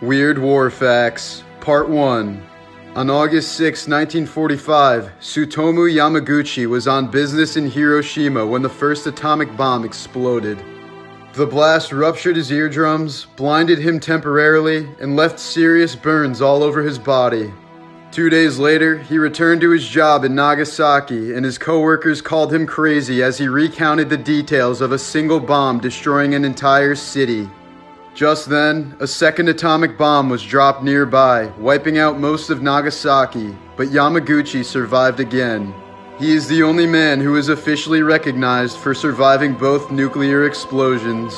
Weird War Facts, Part 1. On August 6, 1945, Tsutomu Yamaguchi was on business in Hiroshima when the first atomic bomb exploded. The blast ruptured his eardrums, blinded him temporarily, and left serious burns all over his body. Two days later, he returned to his job in Nagasaki, and his coworkers called him crazy as he recounted the details of a single bomb destroying an entire city. Just then, a second atomic bomb was dropped nearby, wiping out most of Nagasaki, but Yamaguchi survived again. He is the only man who is officially recognized for surviving both nuclear explosions.